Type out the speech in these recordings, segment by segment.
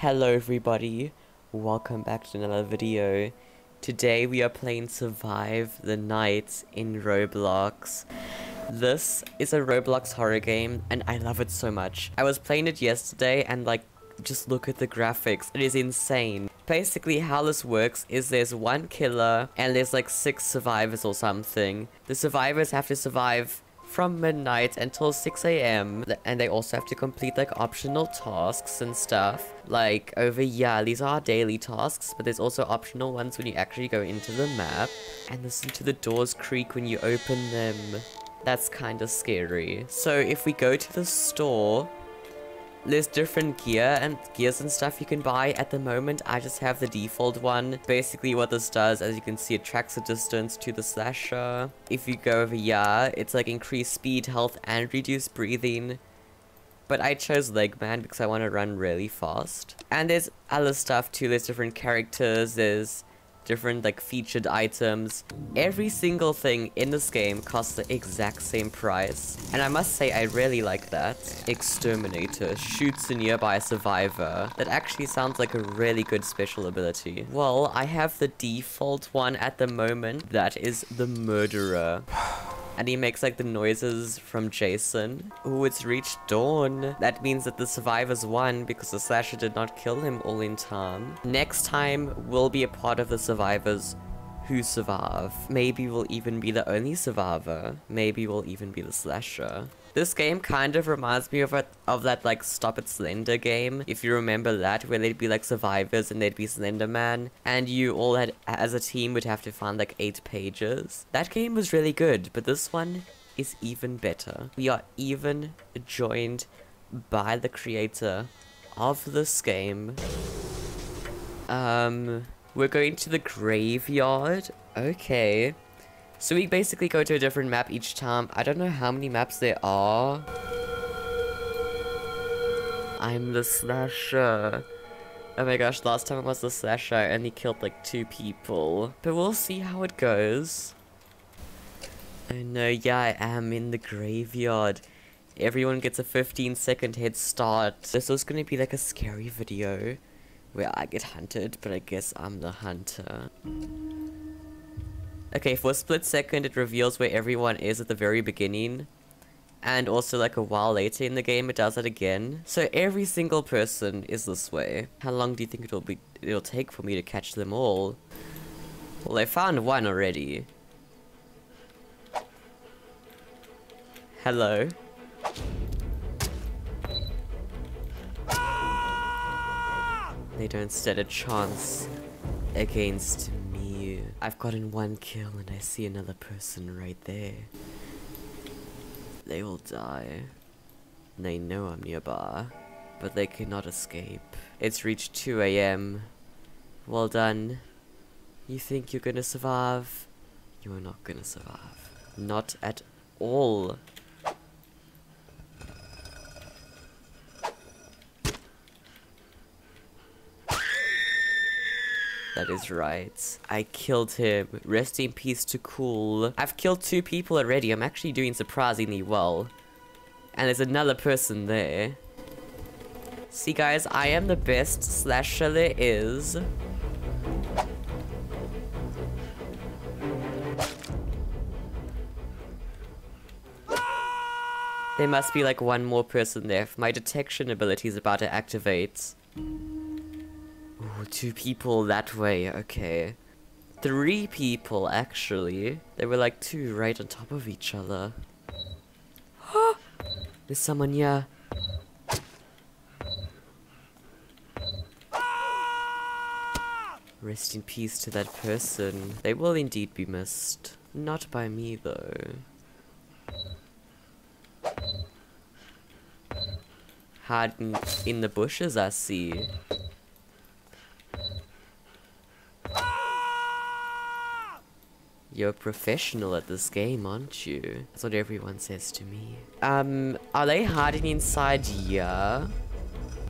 Hello everybody, welcome back to another video. Today we are playing Survive the Night in Roblox. This is a Roblox horror game and I love it so much. I was playing it yesterday and like, just look at the graphics, it is insane. Basically how this works is there's one killer and there's like six survivors or something. The survivors have to survive from midnight until 6 a.m. And they also have to complete like optional tasks and stuff. Like over yeah, these are daily tasks, but there's also optional ones when you actually go into the map. And listen to the doors creak when you open them. That's kind of scary. So if we go to the store, there's different gear and gears and stuff you can buy. At the moment, I just have the default one. Basically, what this does, as you can see, it tracks the distance to the slasher. If you go over here, it's like increase speed, health, and reduce breathing. But I chose Legman because I want to run really fast. And there's other stuff too. There's different characters. There's different like featured items. Every single thing in this game costs the exact same price. And I must say I really like that. Exterminator shoots a nearby survivor. That actually sounds like a really good special ability. Well, I have the default one at the moment. That is the murderer. and he makes like the noises from Jason. Ooh, it's reached dawn. That means that the survivors won because the slasher did not kill him all in time. Next time, we'll be a part of the survivors who survive. Maybe we'll even be the only survivor. Maybe we'll even be the slasher. This game kind of reminds me of a, of that like Stop It Slender game, if you remember that, where they'd be like survivors and they'd be Slender Man, and you all had, as a team, would have to find like eight pages. That game was really good, but this one is even better. We are even joined by the creator of this game. Um, we're going to the graveyard. Okay. So we basically go to a different map each time. I don't know how many maps there are. I'm the slasher. Oh my gosh, last time I was the slasher, I only killed like two people. But we'll see how it goes. Oh no, yeah, I am in the graveyard. Everyone gets a 15 second head start. This was gonna be like a scary video where I get hunted, but I guess I'm the hunter. Okay, for a split second, it reveals where everyone is at the very beginning. And also, like, a while later in the game, it does it again. So every single person is this way. How long do you think it'll be- it'll take for me to catch them all? Well, I found one already. Hello. They don't stand a chance against me. I've gotten one kill and I see another person right there. They will die. They know I'm nearby, but they cannot escape. It's reached 2 a.m. Well done. You think you're gonna survive? You are not gonna survive. Not at all. That is right. I killed him. Rest in peace to Cool. I've killed two people already. I'm actually doing surprisingly well. And there's another person there. See guys, I am the best slasher there is. There must be like one more person there. My detection ability is about to activate. Ooh, two people that way, okay. Three people, actually. They were like two right on top of each other. There's someone here. Rest in peace to that person. They will indeed be missed. Not by me, though. Hiding in the bushes, I see. You're a professional at this game, aren't you? That's what everyone says to me. Um, are they hiding inside here?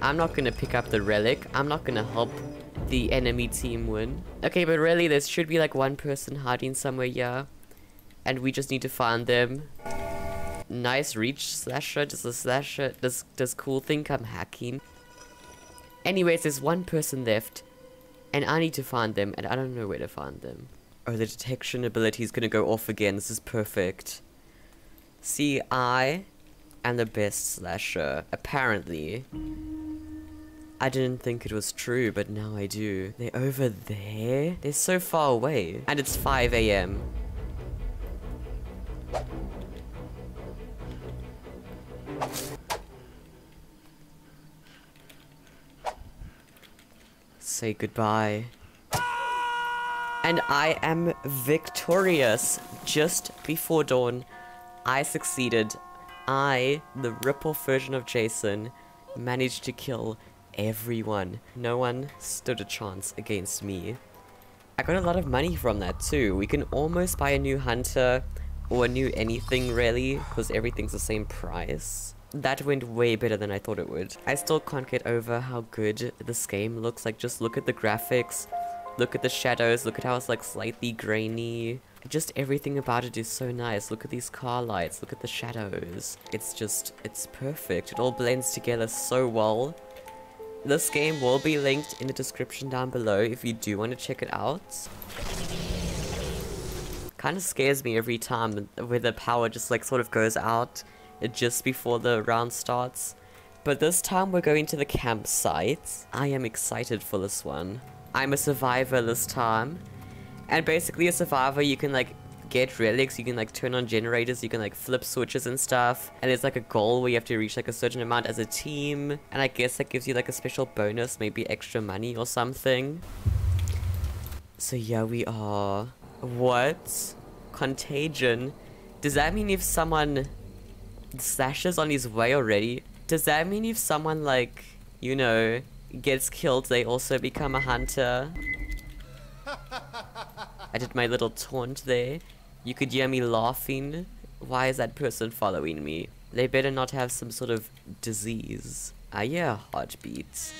I'm not gonna pick up the relic. I'm not gonna help the enemy team win. Okay, but really, there should be like one person hiding somewhere here. And we just need to find them. Nice reach, Slasher. Does the Slasher, does, does Cool think I'm hacking? Anyways, there's one person left, and I need to find them, and I don't know where to find them. Oh, the detection ability is gonna go off again. This is perfect. See, I am the best slasher, apparently. I didn't think it was true, but now I do. They're over there? They're so far away. And it's 5 a.m. Say goodbye. And I am victorious. Just before dawn, I succeeded. I, the rip-off version of Jason, managed to kill everyone. No one stood a chance against me. I got a lot of money from that too. We can almost buy a new hunter or a new anything really because everything's the same price. That went way better than I thought it would. I still can't get over how good this game looks like. Just look at the graphics, look at the shadows, look at how it's like slightly grainy. Just everything about it is so nice. Look at these car lights, look at the shadows. It's just, it's perfect. It all blends together so well. This game will be linked in the description down below if you do want to check it out. Kind of scares me every time where the power just like sort of goes out just before the round starts. But this time we're going to the campsite. I am excited for this one. I'm a survivor this time. And basically a survivor, you can like get relics, you can like turn on generators, you can like flip switches and stuff. And there's like a goal where you have to reach like a certain amount as a team. And I guess that gives you like a special bonus, maybe extra money or something. So yeah, we are... What? Contagion? Does that mean if someone slashes on his way already? Does that mean if someone like, you know, gets killed, they also become a hunter? I did my little taunt there. You could hear me laughing. Why is that person following me? They better not have some sort of disease. I hear heartbeats.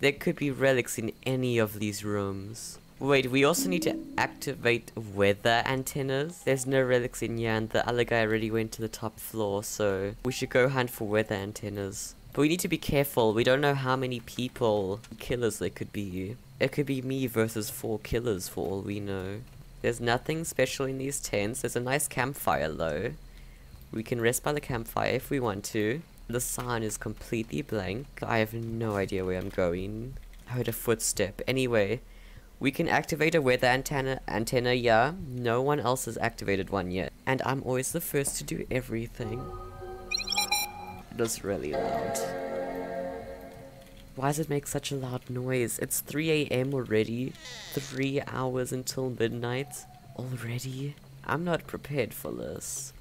There could be relics in any of these rooms. Wait, we also need to activate weather antennas. There's no relics in here and the other guy already went to the top floor, so we should go hunt for weather antennas. But we need to be careful, we don't know how many people killers there could be. It could be me versus four killers for all we know. There's nothing special in these tents. There's a nice campfire though. We can rest by the campfire if we want to. The sign is completely blank. I have no idea where I'm going. I heard a footstep. Anyway, we can activate a weather antenna, antenna, yeah. No one else has activated one yet. And I'm always the first to do everything. Was really loud. Why does it make such a loud noise? It's 3 a.m. already. Three hours until midnight. Already? I'm not prepared for this.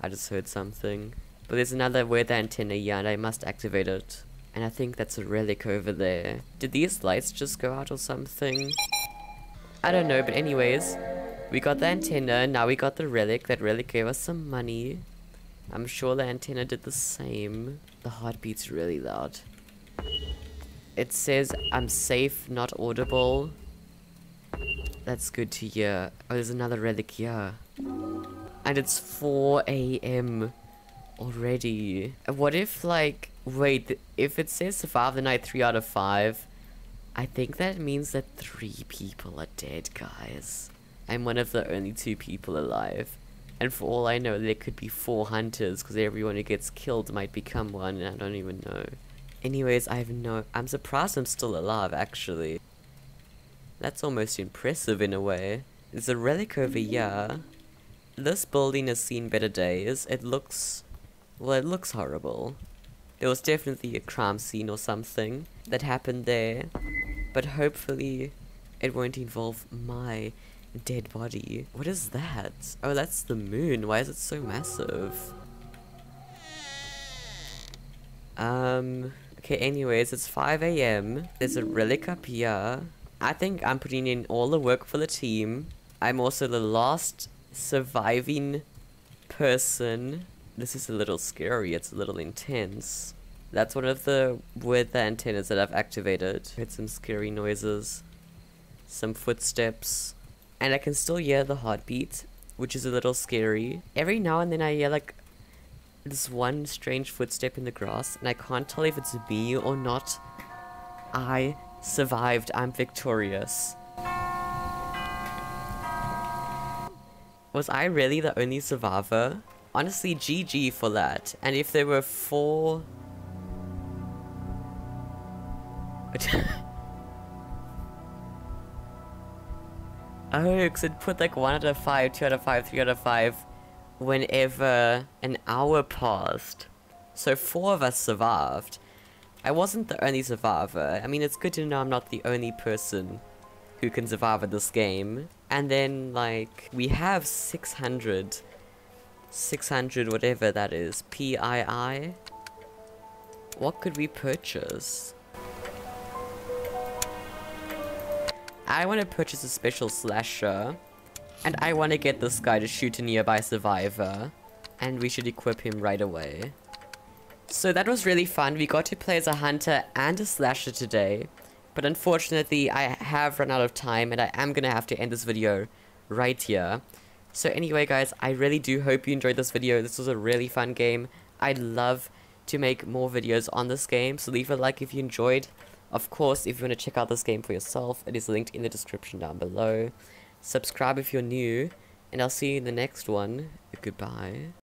I just heard something. But there's another weather antenna here and I must activate it. And I think that's a relic over there. Did these lights just go out or something? I don't know, but anyways. We got the antenna, now we got the relic. That relic gave us some money. I'm sure the antenna did the same. The heartbeat's really loud. It says I'm safe, not audible. That's good to hear. Oh, there's another relic here. And it's 4 a.m. already. What if, like... Wait, if it says survive the night 3 out of 5, I think that means that 3 people are dead, guys. I'm one of the only 2 people alive. And for all I know, there could be four hunters, because everyone who gets killed might become one, and I don't even know. Anyways, I have no- I'm surprised I'm still alive, actually. That's almost impressive in a way. There's a relic over here. This building has seen better days. It looks... Well, it looks horrible. There was definitely a crime scene or something that happened there. But hopefully, it won't involve my dead body. What is that? Oh, that's the moon. Why is it so massive? Um, okay, anyways, it's 5 a.m. There's a relic up here. I think I'm putting in all the work for the team. I'm also the last surviving person. This is a little scary. It's a little intense. That's one of the weather antennas that I've activated. Heard some scary noises. Some footsteps. And I can still hear the heartbeat, which is a little scary. Every now and then I hear like this one strange footstep in the grass, and I can't tell if it's me or not. I survived. I'm victorious. Was I really the only survivor? Honestly, GG for that. And if there were four... oh, because it put like 1 out of 5, 2 out of 5, 3 out of 5 whenever an hour passed. So four of us survived. I wasn't the only survivor. I mean, it's good to know I'm not the only person who can survive in this game. And then, like, we have 600. 600 whatever that is. PII. What could we purchase? I want to purchase a special slasher. And I want to get this guy to shoot a nearby survivor. And we should equip him right away. So that was really fun. We got to play as a hunter and a slasher today. But unfortunately, I have run out of time and I am going to have to end this video right here. So anyway, guys, I really do hope you enjoyed this video. This was a really fun game. I'd love to make more videos on this game, so leave a like if you enjoyed. Of course, if you want to check out this game for yourself, it is linked in the description down below. Subscribe if you're new, and I'll see you in the next one. Goodbye.